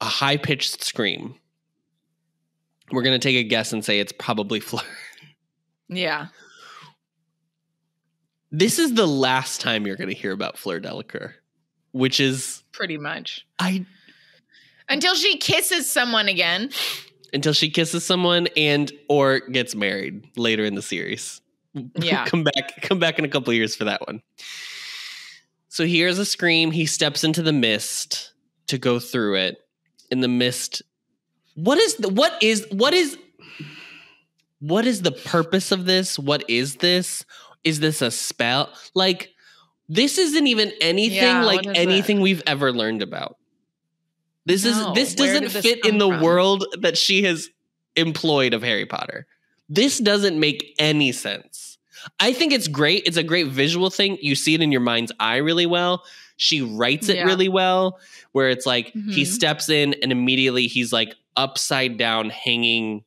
a high pitched scream. We're gonna take a guess and say it's probably <laughs> Fleur. yeah, This is the last time you're gonna hear about Fleur Delacour, which is pretty much I until she kisses someone again. until she kisses someone and or gets married later in the series. Yeah. <laughs> come back, come back in a couple years for that one. So he hears a scream. He steps into the mist to go through it. In the mist, what is the what is what is what is the purpose of this? What is this? Is this a spell? Like this isn't even anything Yeah, like is it? anything we've ever learned about. This is this doesn't this fit in the from? world that she has employed of Harry Potter. This doesn't make any sense. I think it's great. It's a great visual thing. You see it in your mind's eye really well. She writes it Yeah. really well, where it's like he Mhm. steps in and immediately he's like upside down, hanging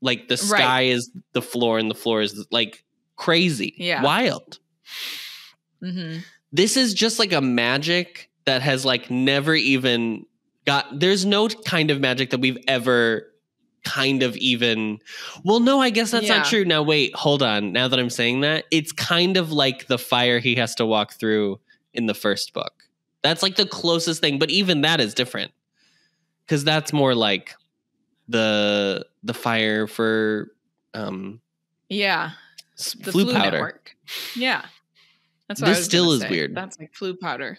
like the Right. sky is the floor and the floor is like crazy, Yeah. wild. hmm This is just like a magic that has like never even got. There's no kind of magic that we've ever kind of even. Well, no, I guess that's Yeah. not true. Now, wait, hold on. Now that I'm saying that, it's kind of like the fire he has to walk through in the first book. That's like the closest thing, but even that is different because that's more like the the fire for um Yeah, the Floo, Floo, powder. network. Yeah, that's what I This still is say. weird. That's like Floo powder.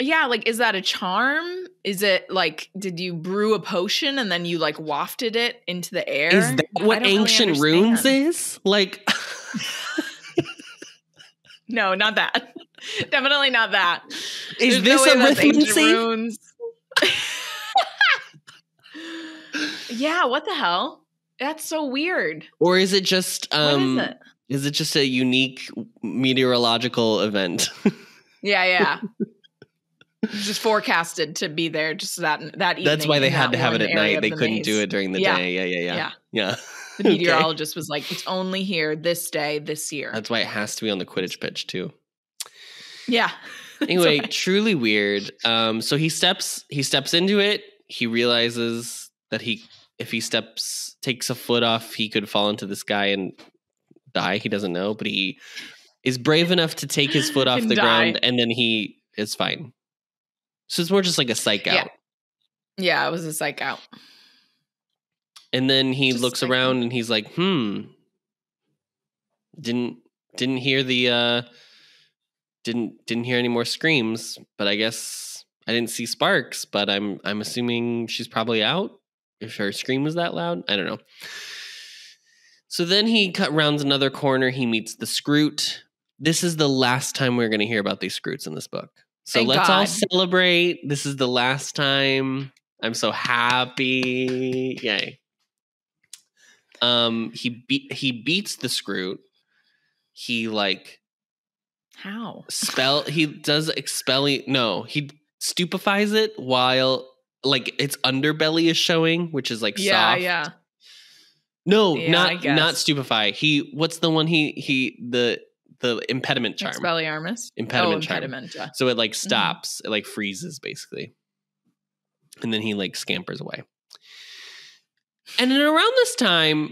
Yeah, like is that a charm? Is it like did you brew a potion and then you like wafted it into the air? Is that what don't really ancient runes is? Like <laughs> No, not that. <laughs> Definitely not that. Is There's this no arithmancy? runes. yeah, what the hell? That's so weird. Or is it just um is it? is it just a unique meteorological event? <laughs> Yeah, yeah. Just forecasted to be there just that that evening. That's why they had to have it at night. They the couldn't do it during the Yeah. day. Yeah, yeah, yeah. Yeah. Yeah. The <laughs> Okay. meteorologist was like, "It's only here this day, this year." That's why it has to be on the Quidditch pitch too. yeah. <laughs> Anyway, truly weird. Um, so he steps he steps into it. He realizes that he if he steps takes a foot off, he could fall into the sky and die. He doesn't know, but he is brave enough to take his foot <laughs> off the die. ground and then he is fine. So it's more just like a psych Yeah. out. yeah, it was a psych out. And then he Just looks like- around and he's like, "Hmm. Didn't didn't hear the uh didn't didn't hear any more screams, but I guess I didn't see sparks, but I'm I'm assuming she's probably out if her scream was that loud. I don't know. So then he cut rounds another corner, he meets the Skrewt. This is the last time we're going to hear about these Skrewts in this book. So Thank let's all celebrate. This is the last time. I'm so happy. Yay. Um he beat he beats the Skrewt. He like How? spell he does expelling no, he stupefies it while like its underbelly is showing, which is like Yeah, soft. yeah. No, Yeah, not not stupefy. He what's the one he he the the impediment charm. Expelliarmus. Impediment oh, charm. impediment. yeah. So it like Mm-hmm. stops, it like freezes basically. And then he like scampers away. And then around this time,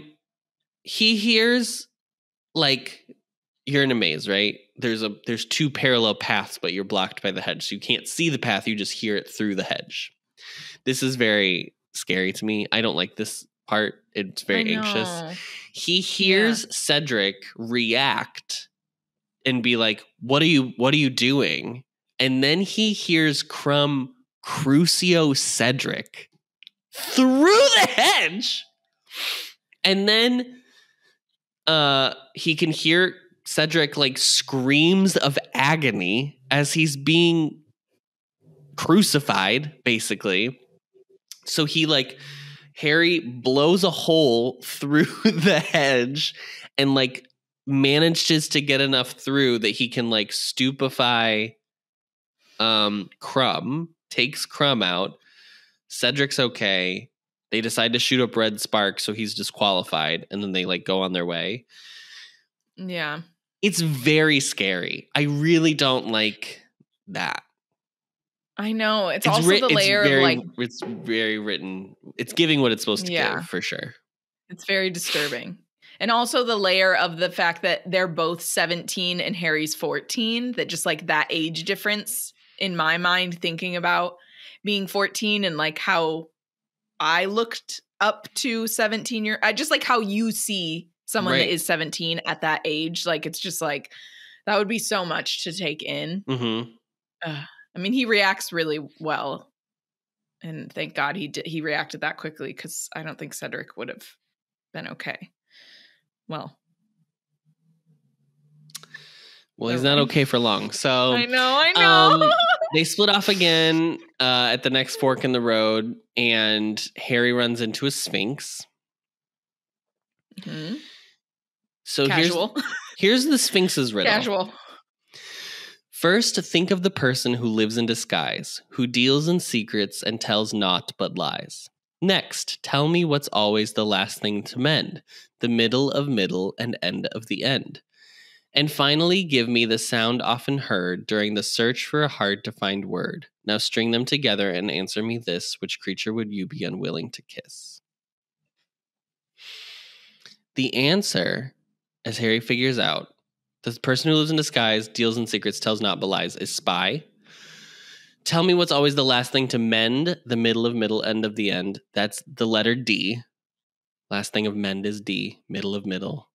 he hears like you're in a maze, right? There's a there's two parallel paths, but you're blocked by the hedge. So you can't see the path, you just hear it through the hedge. This is very scary to me. I don't like this part. It's very anxious he hears Cedric react and be like, "What are you? What are you doing?" And then he hears Krum Crucio Cedric through the hedge, and then uh, he can hear Cedric like screams of agony as he's being crucified, basically. So he like Harry blows a hole <laughs> through the hedge and like manages to get enough through that he can like stupefy um Krum, takes Krum out. Cedric's okay. They decide to shoot up Red Spark so he's disqualified and then they like go on their way. Yeah. It's very scary. I really don't like that. I know. It's, also writ- the layer very, of like it's very written. It's giving what it's supposed to Yeah. give for sure. it's very disturbing. And also the layer of the fact that they're both 17 and Harry's 14, that just like that age difference in my mind thinking about being 14 and like how I looked up to 17 year I just like how you see someone Right. that is 17 at that age like it's just like that would be so much to take in. Mm-hmm. I mean, he reacts really well, and thank God he did. He reacted that quickly because I don't think Cedric would have been okay. Well, Well, he's not okay for long. So I know, I know. um, <laughs> they split off again uh, at the next fork in the road, and Harry runs into a sphinx. Mhm. So Casual, here's <laughs> here's the sphinx's riddle. casual. First, think of the person who lives in disguise, who deals in secrets and tells naught but lies. Next, tell me what's always the last thing to mend, the middle of middle and end of the end. And finally, give me the sound often heard during the search for a hard to find word. Now string them together and answer me this which creature would you be unwilling to kiss? The answer, as Harry figures out, the person who lives in disguise, deals in secrets, tells not but lies, is spy. Tell me what's always the last thing to mend, the middle of middle, end of the end. That's the letter D. Last thing of mend is D, middle of middle,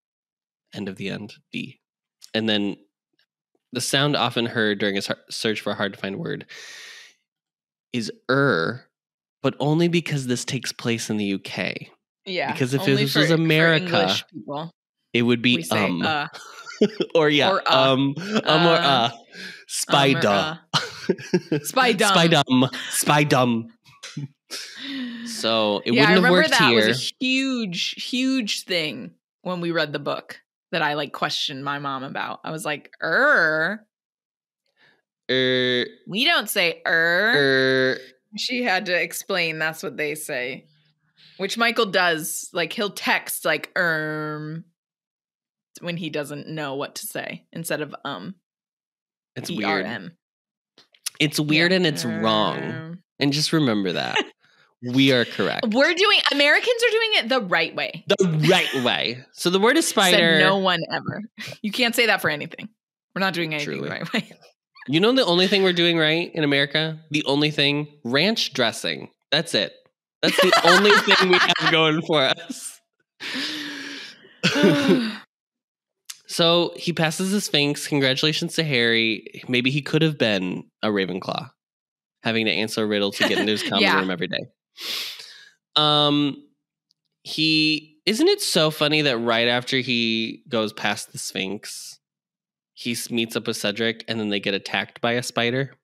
end of the end, D. And then the sound often heard during a search for a hard to find word is er, but only because this takes place in the UK. Yeah, Because if this was America, It would be say um. uh. <laughs> <laughs> or yeah, Or, uh. um, um, or uh, spy Um, or, dumb, <laughs> Spy dumb. spy dumb, spy dumb. So it yeah, wouldn't have remember worked that here. was a huge, huge thing when we read the book that I like questioned my mom about. I was like, er, Er, we don't say er. er, She had to explain that's what they say. Which Michael does. Like he'll text like erm when he doesn't know what to say instead of um. it's E weird. It's weird and it's wrong. Erm. And just remember that we are correct. We're doing Americans are doing it the right way. the right way. So the word is spider. Said no one ever. You can't say that for anything. We're not doing anything Truly. the right way. You know the only thing we're doing right in America? The only thing? Ranch dressing. That's it. That's the only thing we have going for us. So he passes the Sphinx. Congratulations to Harry. Maybe he could have been a Ravenclaw, having to answer a riddle to get into his common Yeah. room every day. Um, he isn't it so funny that right after he goes past the Sphinx, he meets up with Cedric, and then they get attacked by a spider.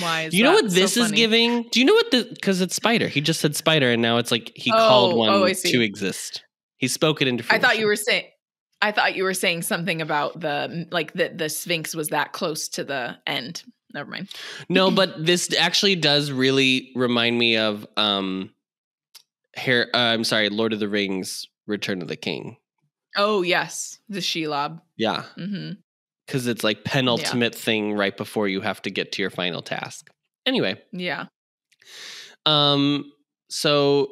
Why is Do you know what so this is funny? giving? Do you know what the because it's spider? He just said spider, and now it's like he Oh, called one oh, to exist. He spoke it into. fruition. I thought you were saying I thought you were saying something about the like that the Sphinx was that close to the end. Never mind. no, but this actually does really remind me of um, here. Uh, I'm sorry, Lord of the Rings: Return of the King. Oh yes, the Shelob. Yeah, hmm because it's like penultimate thing right before you have to get to your final task. Anyway, Yeah. um, so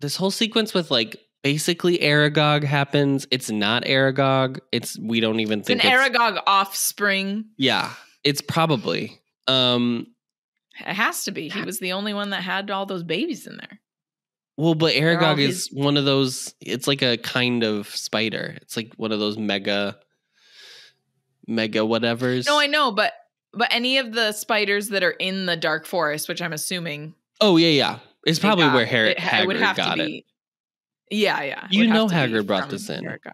this whole sequence with like basically Aragog happens. It's not Aragog. It's we don't even think It's an it's, Aragog offspring. Yeah, it's probably. Um, It has to be. He was the only one that had all those babies in there. well, but Aragog his- is one of those. It's like a kind of spider. It's like one of those mega, mega whatevers. No, I know, but but any of the spiders that are in the dark forest, which I'm assuming oh yeah, yeah. It's probably got, where Har- it, it would have got to it. Yeah, yeah. You know Hagrid brought this in. Aragog.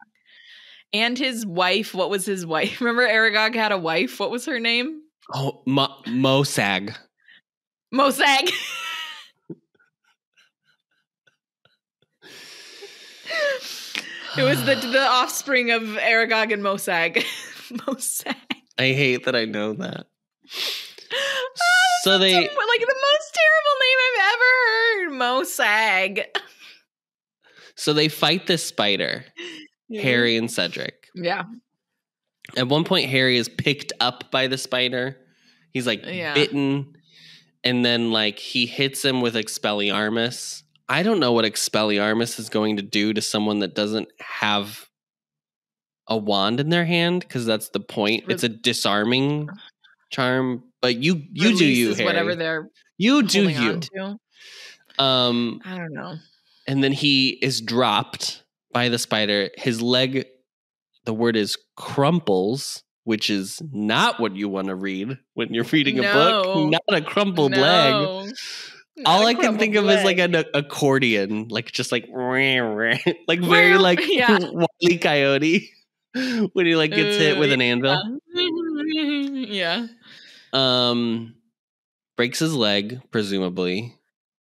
And his wife, what was his wife? <laughs> Remember Aragog had a wife? What was her name? Oh, Mo- Mosag. Mosag. <laughs> it was the the <sighs> offspring of Aragog and Mosag. <laughs> Mosag. I hate that I know that. Oh, So they like the most terrible name I've ever heard. Mosag. So they fight this spider, Harry and Cedric. Yeah. At one point, Harry is picked up by the spider. He's like Yeah. bitten, and then like he hits him with Expelliarmus. I don't know what Expelliarmus is going to do to someone that doesn't have a wand in their hand because that's the point. It's a disarming charm, but you you do you, Harry. whatever they're you do you. Um, I don't know. And then he is dropped by the spider. His leg, the word is crumples, which is not what you want to read when you're reading a No. book. Not a crumpled leg. Not All I can think of is like an accordion, like just like <laughs> like very like Yeah. <laughs> Wile Coyote <laughs> when he like gets hit Uh, with an anvil. yeah. um breaks his leg presumably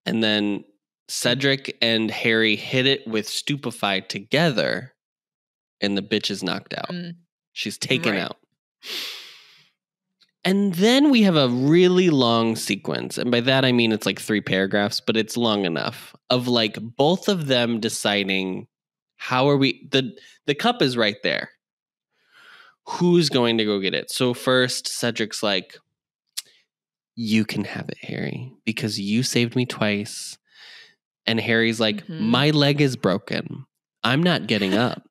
and then cedric and harry hit it with stupefy together and the bitch is knocked out. Mm. she's taken Right. out. And then we have a really long sequence and by that i mean it's like three paragraphs but it's long enough of like both of them deciding how are we the the cup is right there. Who's going to go get it? So first cedric's like you can have it harry because you saved me twice and harry's like Mhm. my leg is broken i'm not getting up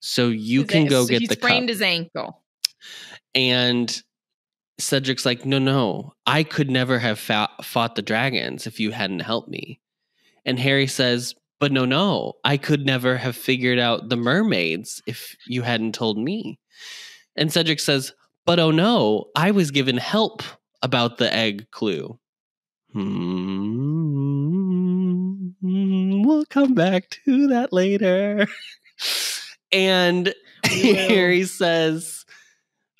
so you can go so get he the cup sprained his ankle. and Cedric's like, no, no, I could never have fa- fought the dragons if you hadn't helped me. And Harry says, but no, no, I could never have figured out the mermaids if you hadn't told me. And Cedric says, but oh no, I was given help about the egg clue. Hmm, Mm, we'll come back to that later. And Harry says,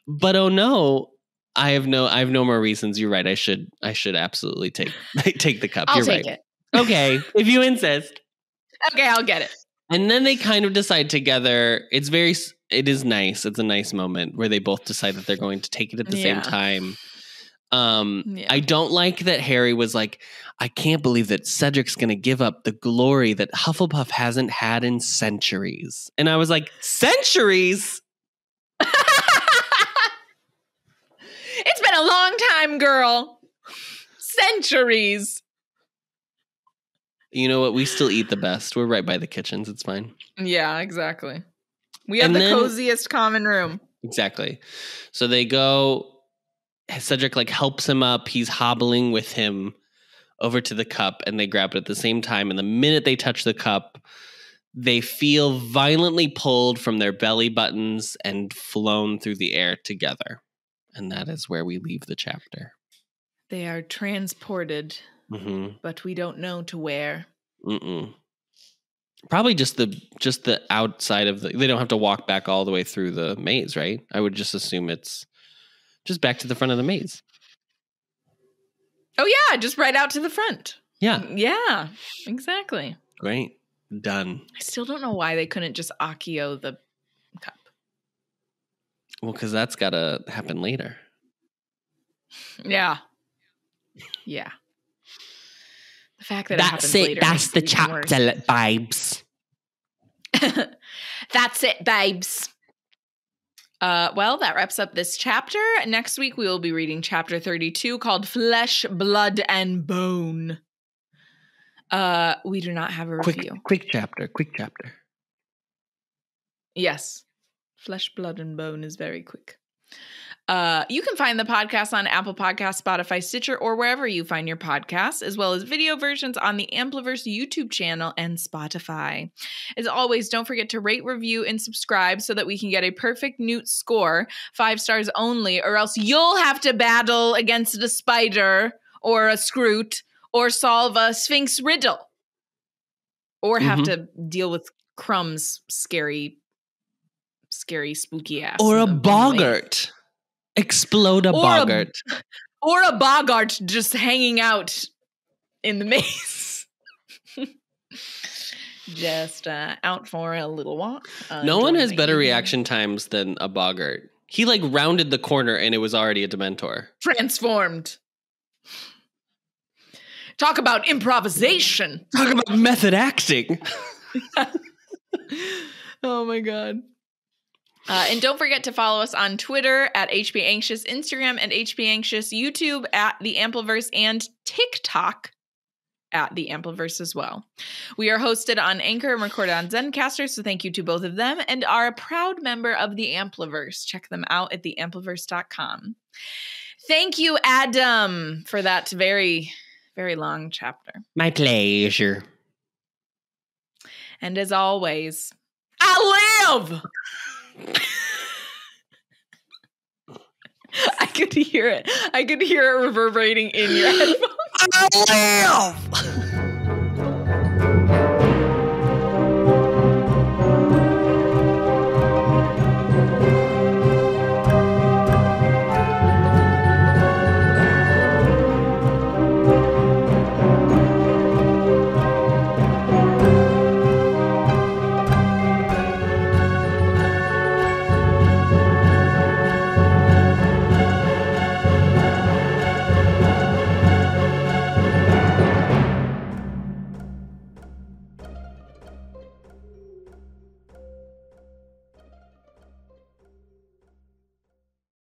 "But oh no, I have no I have no more reasons. You're right. I should I should absolutely take <laughs> take the cup. I'll You're take right. it. Okay, <laughs> if you insist." Okay, I'll get it. And then they kind of decide together. It's very it is nice. It's a nice moment where they both decide that they're going to take it at the same time. Um Yeah. I don't like that Harry was like, I can't believe that Cedric's going to give up the glory that Hufflepuff hasn't had in centuries. And I was like, centuries? <laughs> it's been a long time, girl. Centuries. You know what? We still eat the best. We're right by the kitchens. It's fine. Yeah, exactly. We have And the then- coziest common room. Exactly. So they go. Cedric like helps him up. He's hobbling with him over to the cup, and they grab it at the same time. And the minute they touch the cup, they feel violently pulled from their belly buttons and flown through the air together. And that is where we leave the chapter. They are transported, Mm-hmm. but we don't know to where. Mm-mm. Probably just the just the outside of the. They don't have to walk back all the way through the maze, right? I would just assume it's just back to the front of the maze. Oh yeah, just right out to the front. Yeah, mm, Yeah, exactly. great, done. I still don't know why they couldn't just accio the cup. Well, because that's got to happen later. <laughs> Yeah. Yeah. The fact that that's it happens later makes it even worse. vibes. <laughs> That's it, babes. Uh, well, that wraps up this chapter. Next week, we will be reading chapter 32 called Flesh, Blood, and Bone. Uh, we do not have a Quick, review. quick chapter. Quick chapter. Yes. Flesh, Blood, and Bone is very quick. Uh, you can find the podcast on Apple Podcasts, Spotify, Stitcher, or wherever you find your podcasts, as well as video versions on the Ampliverse YouTube channel and Spotify. As always, don't forget to rate, review, and subscribe so that we can get a perfect Newt score, five stars only, or else you'll have to battle against a spider or a skrewt or solve a Sphinx riddle or have Mhm. to deal with Krum's scary, scary, spooky ass. Or a boggart. Explode a Or a- boggart. or a boggart just hanging out in the <laughs> maze. just uh, out for a little walk. Uh, no one has better reaction times than a boggart. He like rounded the corner and it was already a Dementor. Transformed. Talk about improvisation. Talk about method acting. <laughs> oh my god. Uh, and don't forget to follow us on Twitter at HP Anxious, Instagram at HP Anxious, YouTube at The Ampliverse, and TikTok at The Ampliverse as well. We are hosted on Anchor and recorded on Zencastr, so thank you to both of them, and are a proud member of The Ampliverse. Check them out at theampliverse.com. Thank you, Adam, for that very, very long chapter. My pleasure. And as always, I live. <laughs> I could hear it. I could hear it reverberating in your <laughs> headphones. I <laughs> live.